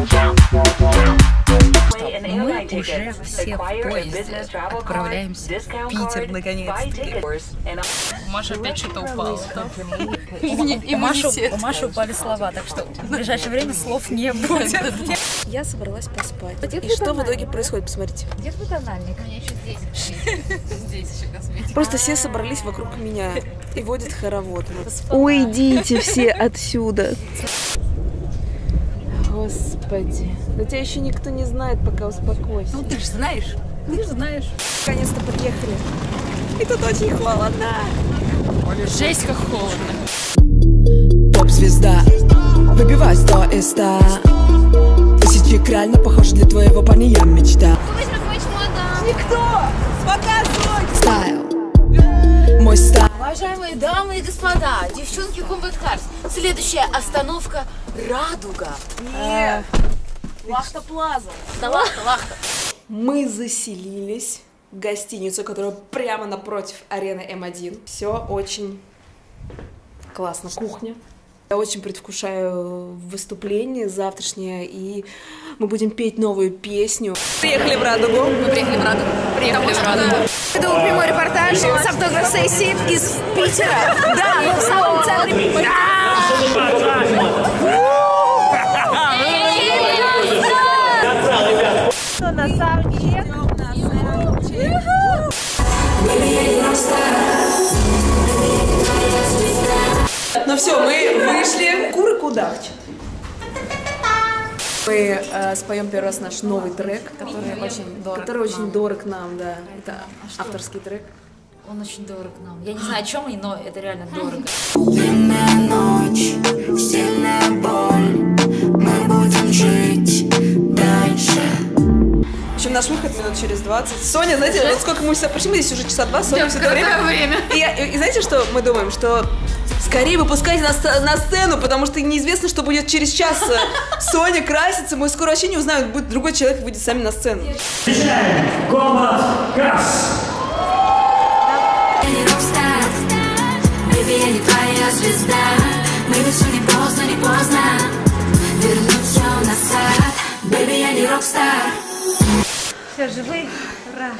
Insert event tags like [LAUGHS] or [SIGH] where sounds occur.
Мы уже все в поезде. Отправляемся в Питер, наконец-таки. Маша опять что-то упала. [LAUGHS] У Маши, у Маши упали слова, так что в ближайшее время слов не будет. [LAUGHS] Я собралась поспать. И что в итоге происходит, посмотрите. Где твой тональник? [LAUGHS] Просто все собрались вокруг меня и водят хоровод. Уйдите все отсюда. Господи. Да тебя еще никто не знает, пока успокойся. Ну ты же знаешь. Ты же знаешь. Наконец-то подъехали. И тут очень холодно. Жесть, как холодно. Поп-звезда, выбивай сто из ста Тысячи реально похожа для твоего парня я мечта Стайл, Уважаемые дамы и господа, девчонки Combat Cars, следующая остановка Радуга. Нет. Лахта Плаза. Да лахта, лахта. Мы заселились в гостиницу, которая прямо напротив арены М1. Все очень классно. Кухня. Я очень предвкушаю выступление завтрашнее, и мы будем петь новую песню. Приехали в Радугу. Мы приехали в Радугу. Приехали в Радугу. Это был прямой репортаж с автограф-сессии из Питера. Да, мы в самом центре. Ну все, мы вышли. Куры кудахчат. Мы э, споем первый раз наш новый трек, Который очень дорог который очень нам. дорог нам, да. Это авторский трек. Он очень дорог нам. Я не знаю, о чем он, но это реально дорого. Длинная ночь, сильная боль Мы будем жить дальше В общем, наш выход минут через 20. Соня, знаете, вот сколько мы сюда пришли, мы здесь уже часа два, Соня все это время. время. И, и знаете, что мы думаем? Что скорее выпускайте нас на сцену, потому что неизвестно, что будет через час. [LAUGHS] Соня красится, мы скоро вообще не узнаем, будет другой человек выйдет сами на сцену. Комбат Касс! Я не рок-стар, baby, я не твоя звезда Мы ведь все не поздно, не поздно Вернуть все назад, baby, я не рок-стар Все, живы? Ура!